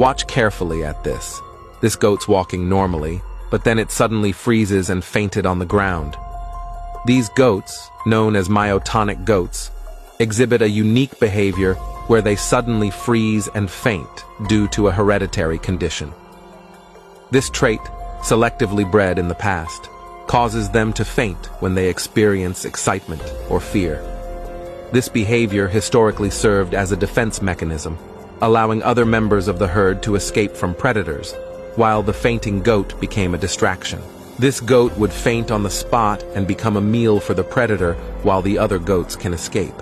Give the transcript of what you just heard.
Watch carefully at this. This goat's walking normally, but then it suddenly freezes and fainted on the ground. These goats, known as myotonic goats, exhibit a unique behavior where they suddenly freeze and faint due to a hereditary condition. This trait, selectively bred in the past, causes them to faint when they experience excitement or fear. This behavior historically served as a defense mechanism, allowing other members of the herd to escape from predators, while the fainting goat became a distraction. This goat would faint on the spot and become a meal for the predator while the other goats can escape.